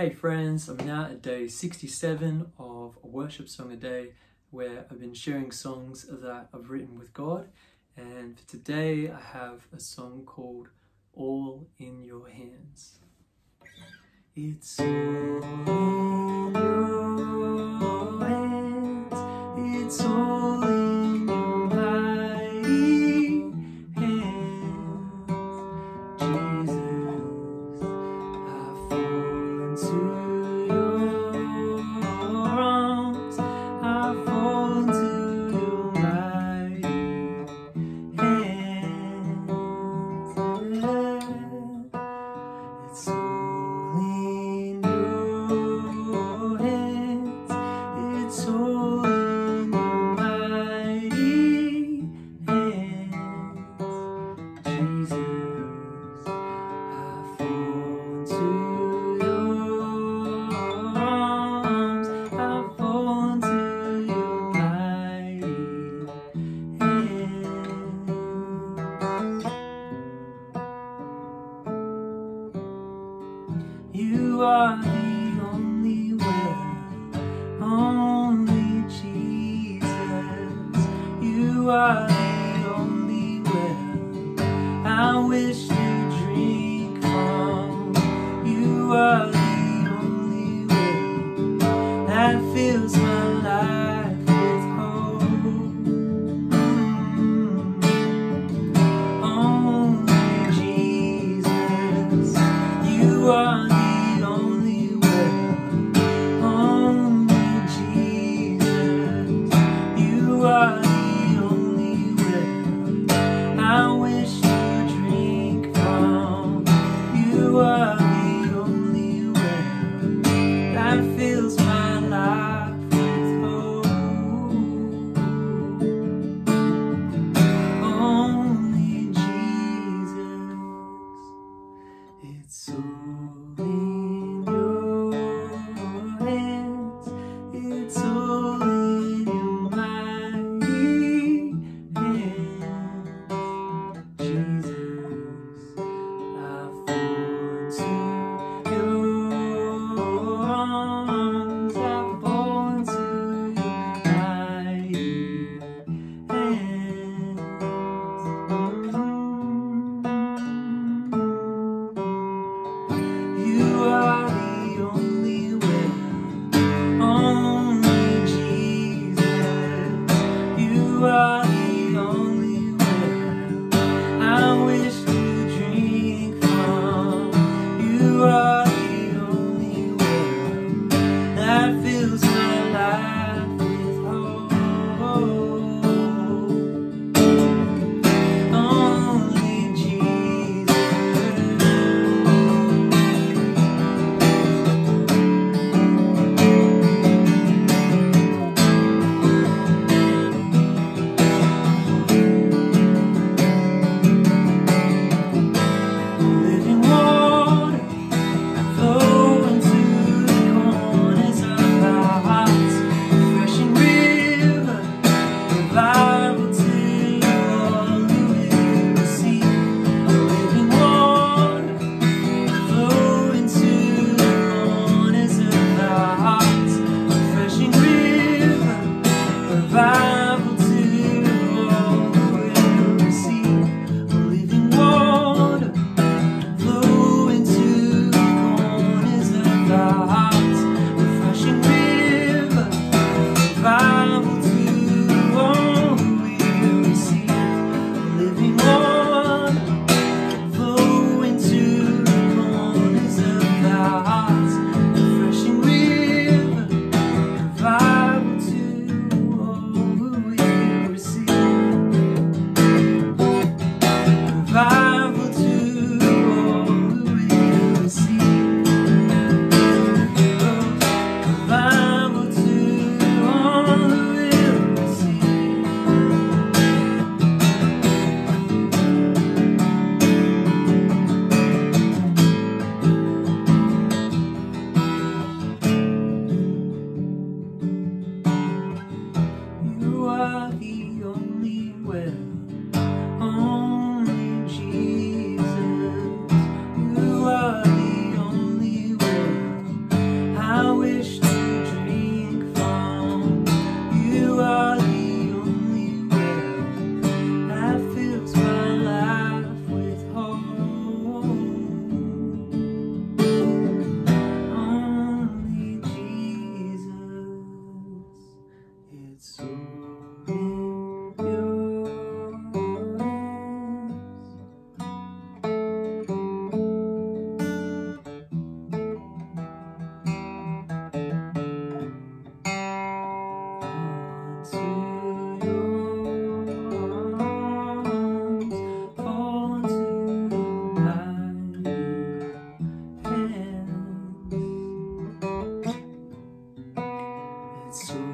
Hey friends, I'm now at day 67 of a worship song a day where I've been sharing songs that I've written with God. And for today, I have a song called All in Your Hands. It's all are the only way. I wish to drink from. You are the only way that fills my life from. You So.